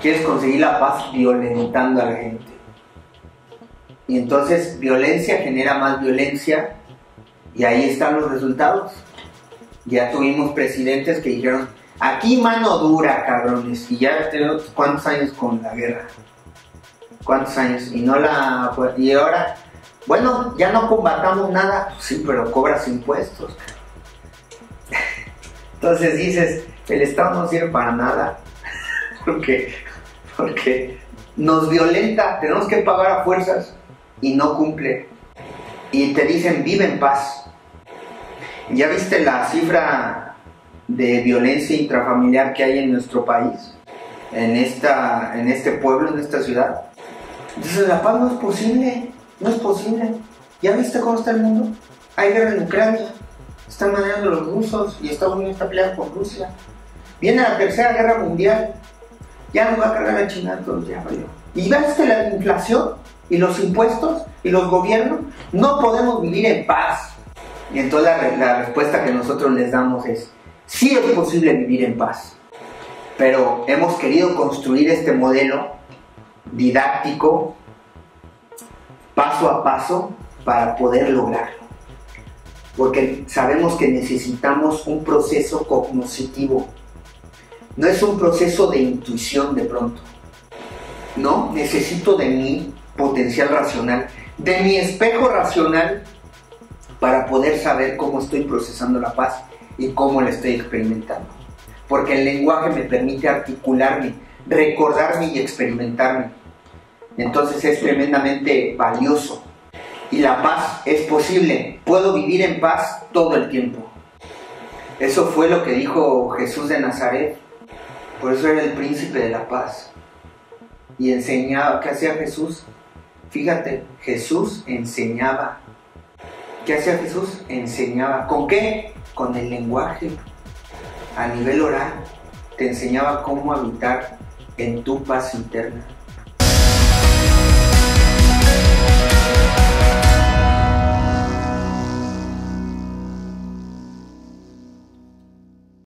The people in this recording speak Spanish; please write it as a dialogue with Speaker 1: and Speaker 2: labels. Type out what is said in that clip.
Speaker 1: quieres conseguir la paz violentando a la gente. Y entonces violencia genera más violencia y ahí están los resultados. Ya tuvimos presidentes que dijeron, aquí mano dura, cabrones. Y ya tenemos cuántos años con la guerra. ¿Cuántos años? Y no la... Y ahora, bueno, ya no combatamos nada. Sí, pero cobras impuestos. Entonces dices, el Estado no sirve para nada. Porque, porque nos violenta, tenemos que pagar a fuerzas y no cumple. Y te dicen, vive en paz. ¿Ya viste la cifra de violencia intrafamiliar que hay en nuestro país? En, esta, en este pueblo, en esta ciudad. Entonces la paz no es posible, no es posible. ¿Ya viste cómo está el mundo? Hay guerra en Ucrania, están manejando los rusos y Estados Unidos está peleando con Rusia. Viene la tercera guerra mundial, ya nos va a cargar la China todos ya ¿Y ves que la inflación y los impuestos y los gobiernos no podemos vivir en paz? Y entonces la, la respuesta que nosotros les damos es, sí es posible vivir en paz, pero hemos querido construir este modelo didáctico, paso a paso, para poder lograrlo. Porque sabemos que necesitamos un proceso cognoscitivo. No es un proceso de intuición de pronto. No, necesito de mi potencial racional, de mi espejo racional para poder saber cómo estoy procesando la paz y cómo la estoy experimentando. Porque el lenguaje me permite articularme, recordarme y experimentarme. Entonces es tremendamente valioso. Y la paz es posible. Puedo vivir en paz todo el tiempo. Eso fue lo que dijo Jesús de Nazaret. Por eso era el príncipe de la paz. Y enseñaba. ¿Qué hacía Jesús? Fíjate, Jesús enseñaba. ¿Qué hacía Jesús? Enseñaba. ¿Con qué? Con el lenguaje. A nivel oral. Te enseñaba cómo habitar en tu paz interna